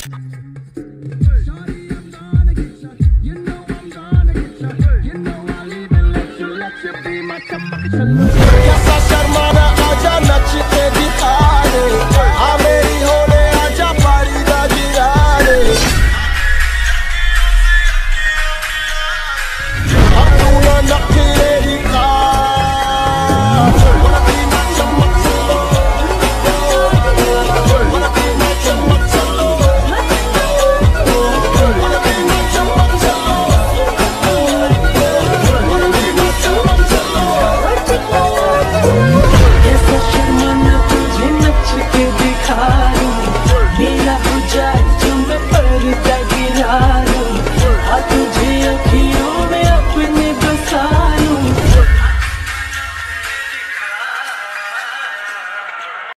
Shawty, I'm. You know I'm gonna